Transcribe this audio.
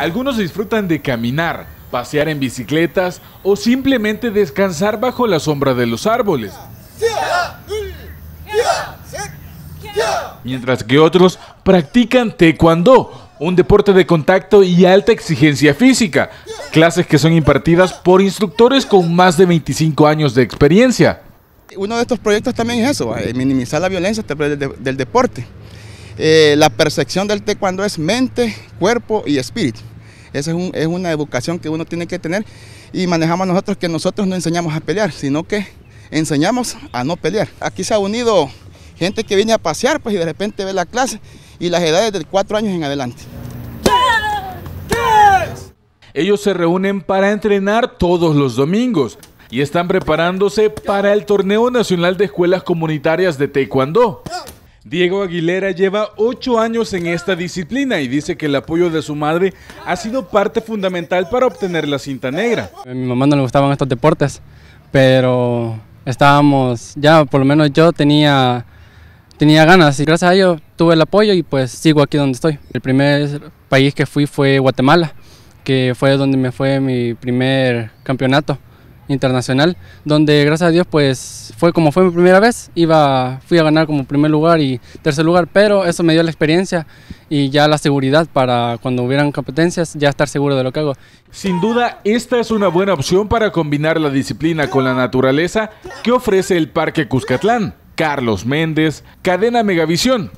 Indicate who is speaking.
Speaker 1: Algunos disfrutan de caminar, pasear en bicicletas o simplemente descansar bajo la sombra de los árboles. Mientras que otros practican taekwondo, un deporte de contacto y alta exigencia física, clases que son impartidas por instructores con más de 25 años de experiencia.
Speaker 2: Uno de estos proyectos también es eso, eh, minimizar la violencia del, deporte. Eh, la percepción del taekwondo es mente, cuerpo y espíritu. Esa es, una educación que uno tiene que tener y manejamos nosotros que nosotros no enseñamos a pelear, sino que enseñamos a no pelear. Aquí se ha unido gente que viene a pasear pues, y de repente ve la clase y las edades de cuatro años en adelante.
Speaker 1: Ellos se reúnen para entrenar todos los domingos y están preparándose para el Torneo Nacional de Escuelas Comunitarias de Taekwondo. Diego Aguilera lleva ocho años en esta disciplina y dice que el apoyo de su madre ha sido parte fundamental para obtener la cinta negra.
Speaker 3: A mi mamá no le gustaban estos deportes, pero estábamos, ya por lo menos yo tenía, tenía ganas y gracias a ello tuve el apoyo y pues sigo aquí donde estoy. El primer país que fui fue Guatemala, que fue donde me fue mi primer campeonato internacional, donde gracias a Dios pues fue como fue mi primera vez, iba, fui a ganar como primer lugar y tercer lugar, pero eso me dio la experiencia y ya la seguridad para cuando hubieran competencias ya estar seguro de lo que hago.
Speaker 1: Sin duda, esta es una buena opción para combinar la disciplina con la naturaleza que ofrece el Parque Cuscatlán. Carlos Méndez, Cadena Megavisión.